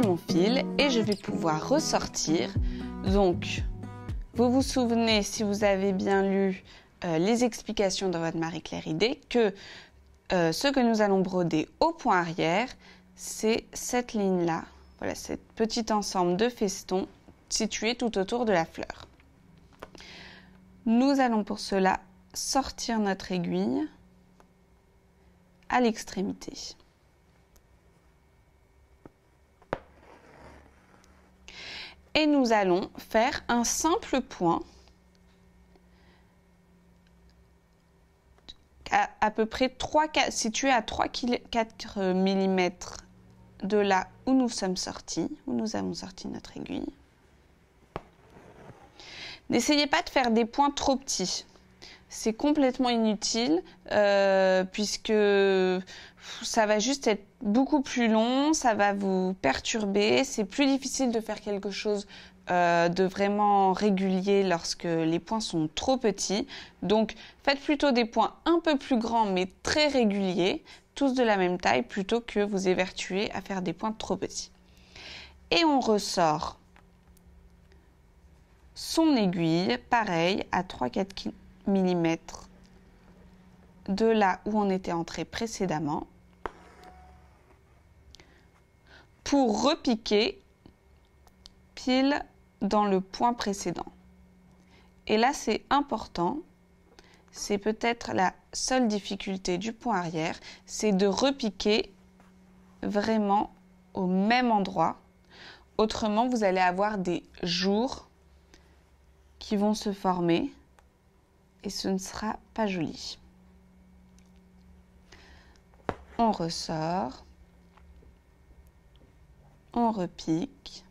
mon fil et je vais pouvoir ressortir. Donc, vous vous souvenez, si vous avez bien lu euh, les explications dans votre Marie-Claire idée, que euh, ce que nous allons broder au point arrière, c'est cette ligne-là. Voilà, cet petit ensemble de festons situés tout autour de la fleur. Nous allons pour cela sortir notre aiguille à l'extrémité. Et nous allons faire un simple point à, peu près 3, situé à 3-4 mm de là où nous sommes sortis, où nous avons sorti notre aiguille. N'essayez pas de faire des points trop petits. C'est complètement inutile euh, puisque ça va juste être beaucoup plus long, ça va vous perturber, c'est plus difficile de faire quelque chose euh, de vraiment régulier lorsque les points sont trop petits. Donc faites plutôt des points un peu plus grands mais très réguliers, tous de la même taille, plutôt que vous évertuer à faire des points trop petits. Et on ressort son aiguille, pareil, à 3-4 de là où on était entré précédemment, pour repiquer pile dans le point précédent. Et là, c'est important. C'est peut-être la seule difficulté du point arrière, c'est de repiquer vraiment au même endroit. Autrement, vous allez avoir des jours qui vont se former et ce ne sera pas joli. On ressort, on repique.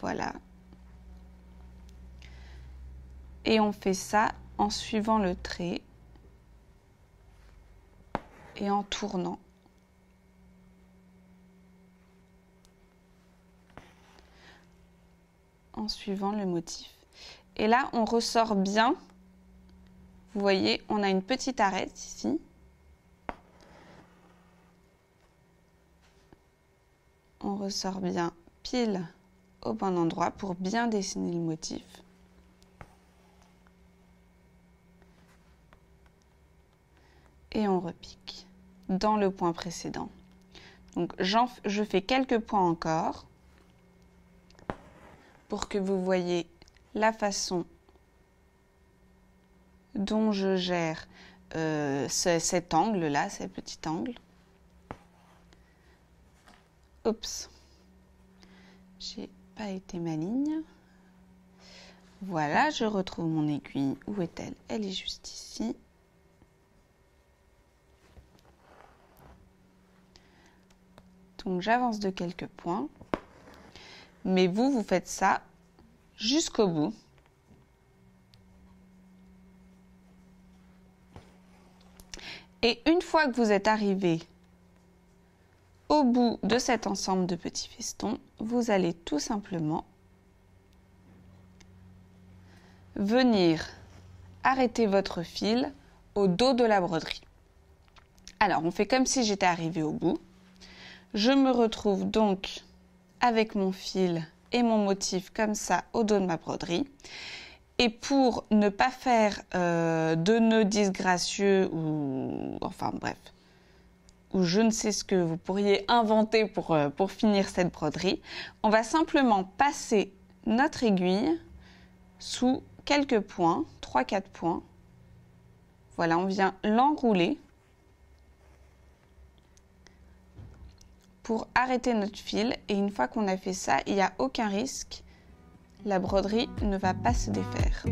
Voilà. Et on fait ça en suivant le trait et en tournant. En suivant le motif. Et là, on ressort bien. Vous voyez, on a une petite arête ici. On ressort bien pile au bon endroit pour bien dessiner le motif. Et on repique dans le point précédent. Donc je fais quelques points encore pour que vous voyez la façon dont je gère euh, cet angle-là, ce petit angle. Oups, j'ai pas été maligne. Voilà, je retrouve mon aiguille. Où est-elle? Elle est juste ici. Donc j'avance de quelques points. Mais vous, vous faites ça jusqu'au bout. Et une fois que vous êtes arrivé au bout de cet ensemble de petits festons, vous allez tout simplement venir arrêter votre fil au dos de la broderie. Alors, on fait comme si j'étais arrivée au bout. Je me retrouve donc avec mon fil et mon motif comme ça au dos de ma broderie. Et pour ne pas faire euh, de nœuds disgracieux ou enfin bref, ou je ne sais ce que vous pourriez inventer pour, euh, pour finir cette broderie, on va simplement passer notre aiguille sous quelques points, 3-4 points. Voilà, on vient l'enrouler arrêter notre fil. Et une fois qu'on a fait ça, il n'y a aucun risque, la broderie ne va pas se défaire.